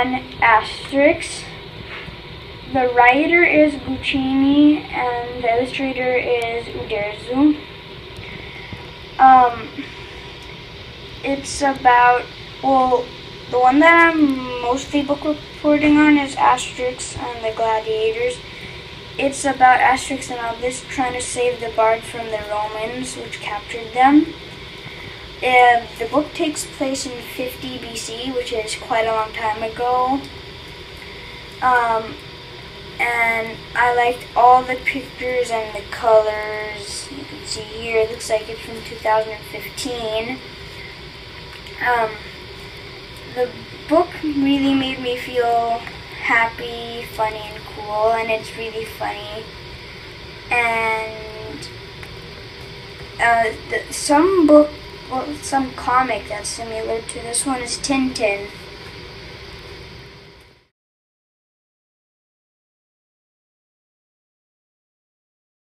on Asterix. The writer is Goscinny and the illustrator is Uderzo. Um, it's about, well, the one that I'm mostly book reporting on is Asterix and the Gladiators. It's about Asterix and Obelix trying to save the Bard from the Romans, which captured them. Uh, the book takes place in 50 BC, which is quite a long time ago. Um, and I liked all the pictures and the colors. You can see here, it looks like it's from 2015. Um, the book really made me feel happy, funny, and cool, and it's really funny. And uh, the, some book, well, some comic that's similar to this one is Tintin.